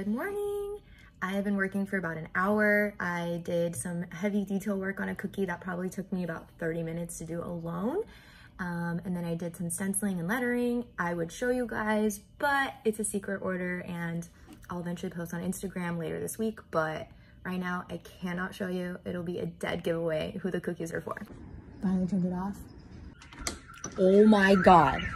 Good morning. I have been working for about an hour. I did some heavy detail work on a cookie that probably took me about 30 minutes to do alone. Um, and then I did some stenciling and lettering. I would show you guys, but it's a secret order and I'll eventually post on Instagram later this week. But right now I cannot show you. It'll be a dead giveaway who the cookies are for. Finally turned it off. Oh my God.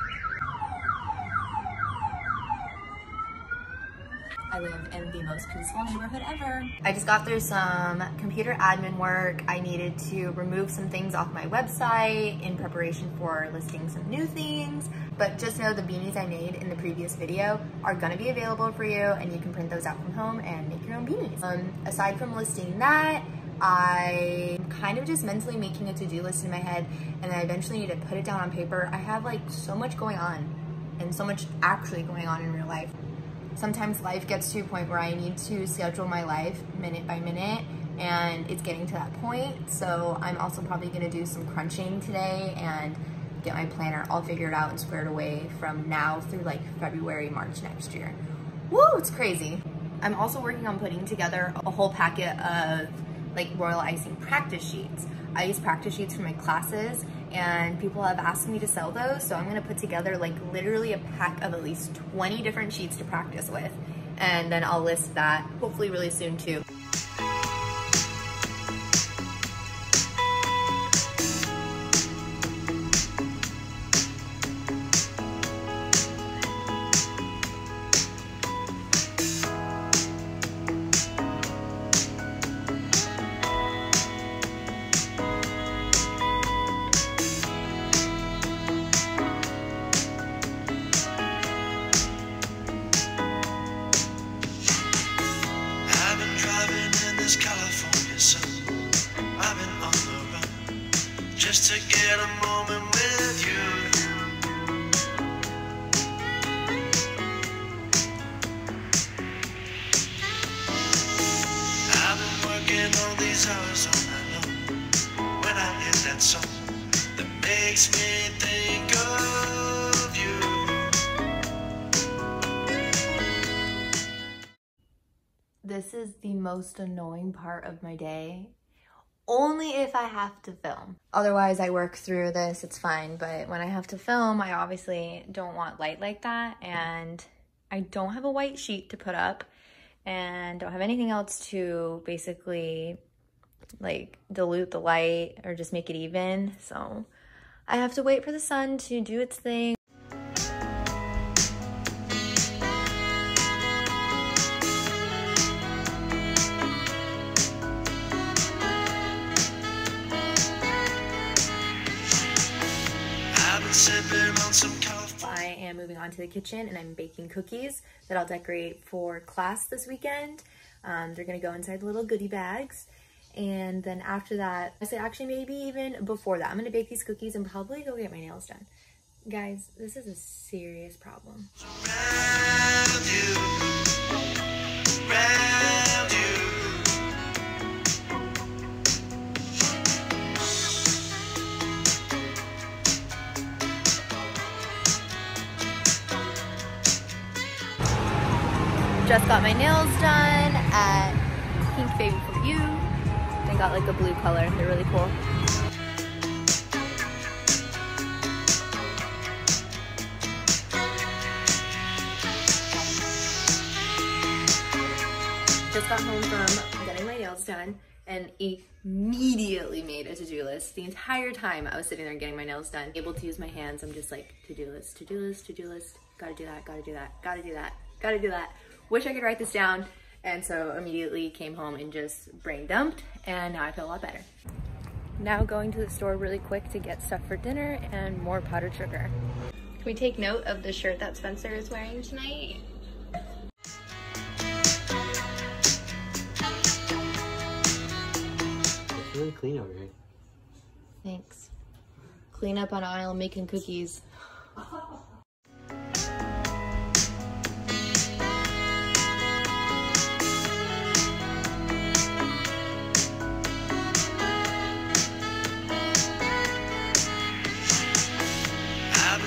I live in the most peaceful neighborhood ever. I just got through some computer admin work. I needed to remove some things off my website in preparation for listing some new things. But just know the beanies I made in the previous video are gonna be available for you and you can print those out from home and make your own beanies. Um, aside from listing that, I'm kind of just mentally making a to-do list in my head and I eventually need to put it down on paper. I have like so much going on and so much actually going on in real life sometimes life gets to a point where I need to schedule my life minute by minute and it's getting to that point. So I'm also probably gonna do some crunching today and get my planner all figured out and squared away from now through like February, March next year. Woo, it's crazy. I'm also working on putting together a whole packet of like royal icing practice sheets. I use practice sheets for my classes and people have asked me to sell those. So I'm gonna put together like literally a pack of at least 20 different sheets to practice with. And then I'll list that hopefully really soon too. Just to get a moment with you. I've been working all these hours. When I hear that song that makes me think of you. This is the most annoying part of my day only if I have to film. Otherwise, I work through this, it's fine. But when I have to film, I obviously don't want light like that. And I don't have a white sheet to put up and don't have anything else to basically like dilute the light or just make it even. So I have to wait for the sun to do its thing. I am moving on to the kitchen and I'm baking cookies that I'll decorate for class this weekend. Um, they're gonna go inside the little goodie bags. And then after that, I say actually maybe even before that, I'm gonna bake these cookies and probably go get my nails done. Guys, this is a serious problem. Just got my nails done at Pink Baby For You. They got like a blue color. They're really cool. Just got home from getting my nails done and immediately made a to-do list. The entire time I was sitting there getting my nails done, able to use my hands, I'm just like, to-do list, to-do list, to-do list, gotta do that, gotta do that, gotta do that, gotta do that wish I could write this down. And so immediately came home and just brain dumped and now I feel a lot better. Now going to the store really quick to get stuff for dinner and more powdered sugar. Can we take note of the shirt that Spencer is wearing tonight? It's really clean over here. Thanks. Clean up on aisle making cookies.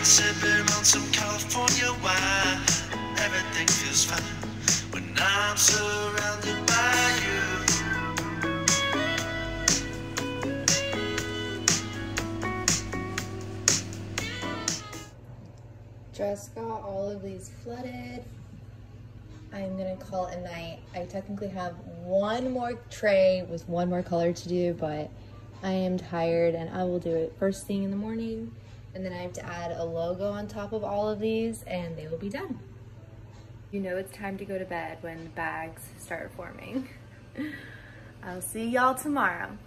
sipping on some California wine. Everything feels fine when I'm surrounded by you. Just got all of these flooded. I'm gonna call it a night. I technically have one more tray with one more color to do, but I am tired and I will do it first thing in the morning. And then I have to add a logo on top of all of these and they will be done. You know it's time to go to bed when bags start forming. I'll see y'all tomorrow.